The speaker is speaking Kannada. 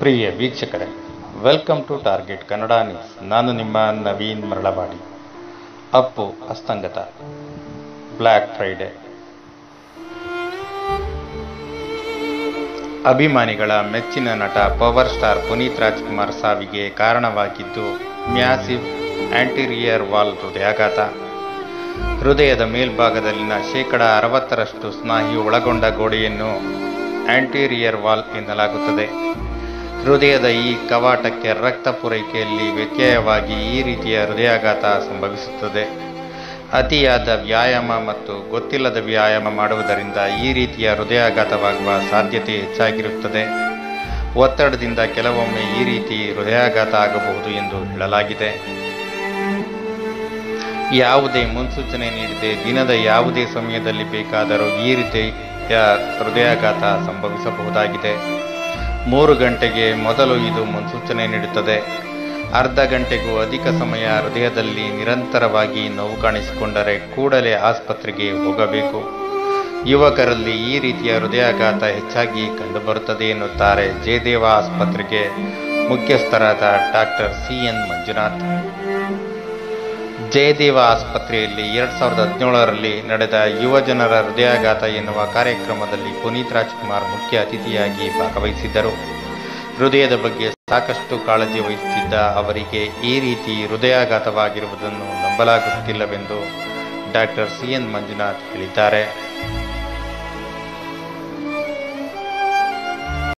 ಪ್ರಿಯ ವೀಕ್ಷಕರೇ welcome to target Kannada news ನಾನು ನಿಮ್ಮ ನವೀನ್ ಮರಳವಾಡಿ ಅಪ್ಪು ಅಸ್ತಂಗತ. ಬ್ಲ್ಯಾಕ್ ಫ್ರೈಡೆ ಅಭಿಮಾನಿಗಳ ಮೆಚ್ಚಿನ ನಟ ಪವರ್ ಸ್ಟಾರ್ ಪುನೀತ್ ರಾಜ್ಕುಮಾರ್ ಸಾವಿಗೆ ಕಾರಣವಾಗಿದ್ದು ಮ್ಯಾಸಿವ್ ಆಂಟಿರಿಯರ್ ವಾಲ್ ಹೃದಯಾಘಾತ. ಹೃದಯದ ಮೇಲ್ಭಾಗದಲ್ಲಿನ ಶೇಕಡ ಅರವತ್ತರಷ್ಟು ಸ್ನಾಯು ಒಳಗೊಂಡ ಗೋಡೆಯನ್ನು ಆಂಟೀರಿಯರ್ ವಾಲ್ ಎನ್ನಲಾಗುತ್ತದೆ. ಹೃದಯದ ಈ ಕವಾಟಕ್ಕೆ ರಕ್ತ ಪೂರೈಕೆಯಲ್ಲಿ ವ್ಯತ್ಯಯವಾಗಿ ಈ ರೀತಿಯ ಹೃದಯಾಘಾತ ಸಂಭವಿಸುತ್ತದೆ. ಅತಿಯಾದ ವ್ಯಾಯಾಮ ಮತ್ತು ಗೊತ್ತಿಲ್ಲದ ವ್ಯಾಯಾಮ ಮಾಡುವುದರಿಂದ ಈ ರೀತಿಯ ಹೃದಯಾಘಾತವಾಗುವ ಸಾಧ್ಯತೆ ಹೆಚ್ಚಾಗಿರುತ್ತದೆ. ಒತ್ತಡದಿಂದ ಕೆಲವೊಮ್ಮೆ ಈ ರೀತಿ ಹೃದಯಾಘಾತ ಆಗಬಹುದು ಎಂದು ಹೇಳಲಾಗಿದೆ. ಯಾವುದೇ ಮುನ್ಸೂಚನೆ ನೀಡದೆ ದಿನದ ಯಾವುದೇ ಸಮಯದಲ್ಲಿ ಬೇಕಾದರೂ ಈ ರೀತಿಯ ಹೃದಯಾಘಾತ ಸಂಭವಿಸಬಹುದಾಗಿದೆ. ಮೂರು ಗಂಟೆಗೆ ಮೊದಲು ಇದು ಮುನ್ಸೂಚನೆ ನೀಡುತ್ತದೆ. ಅರ್ಧ ಗಂಟೆಗೂ ಅಧಿಕ ಸಮಯ ಹೃದಯದಲ್ಲಿ ನಿರಂತರವಾಗಿ ನೋವು ಕಾಣಿಸಿಕೊಂಡರೆ ಕೂಡಲೇ ಆಸ್ಪತ್ರೆಗೆ ಹೋಗಬೇಕು. ಯುವಕರಲ್ಲಿ ಈ ರೀತಿಯ ಹೃದಯಾಘಾತ ಹೆಚ್ಚಾಗಿ ಕಂಡುಬರುತ್ತದೆ ಎನ್ನುತ್ತಾರೆ ಜಯದೇವ ಆಸ್ಪತ್ರೆಗೆ ಮುಖ್ಯಸ್ಥರಾದ doctor C N Manjunath. Jayadeva ಆಸ್ಪತ್ರೆಯಲ್ಲಿ ಎರಡ್ ಸಾವಿರದ ಹದಿನೇಳರಲ್ಲಿ ನಡೆದ ಯುವಜನರ ಹೃದಯಾಘಾತ ಎನ್ನುವ ಕಾರ್ಯಕ್ರಮದಲ್ಲಿ ಪುನೀತ್ ರಾಜ್ಕುಮಾರ್ ಮುಖ್ಯ ಅತಿಥಿಯಾಗಿ ಭಾಗವಹಿಸಿದ್ದರು. ಹೃದಯದ ಬಗ್ಗೆ ಸಾಕಷ್ಟು ಕಾಳಜಿ ವಹಿಸುತ್ತಿದ್ದ ಅವರಿಗೆ ಈ ರೀತಿ ಹೃದಯಾಘಾತವಾಗಿರುವುದನ್ನು ನಂಬಲಾಗುತ್ತಿಲ್ಲವೆಂದು ಡಾಕ್ಟರ್ ಸಿ ಎನ್ ಮಂಜುನಾಥ್ ಹೇಳಿದ್ದಾರೆ.